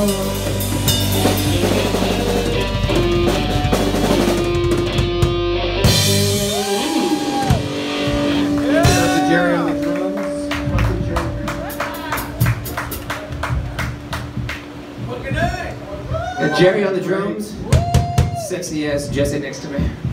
Oh. Jerry on the drums. Sexy ass Jesse next to me.